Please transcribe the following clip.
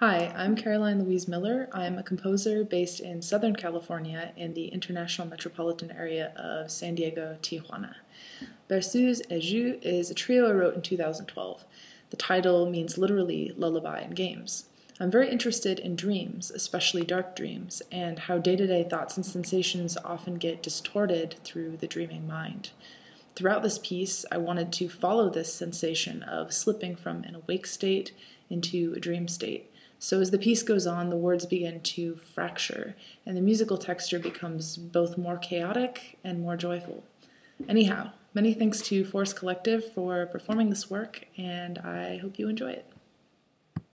Hi, I'm Caroline Louise Miller. I'm a composer based in Southern California in the international metropolitan area of San Diego, Tijuana. Berceuse et Jeux is a trio I wrote in 2012. The title means literally lullaby and games. I'm very interested in dreams, especially dark dreams, and how day to day thoughts and sensations often get distorted through the dreaming mind. Throughout this piece, I wanted to follow this sensation of slipping from an awake state into a dream state so as the piece goes on, the words begin to fracture, and the musical texture becomes both more chaotic and more joyful. Anyhow, many thanks to Forest Collective for performing this work, and I hope you enjoy it.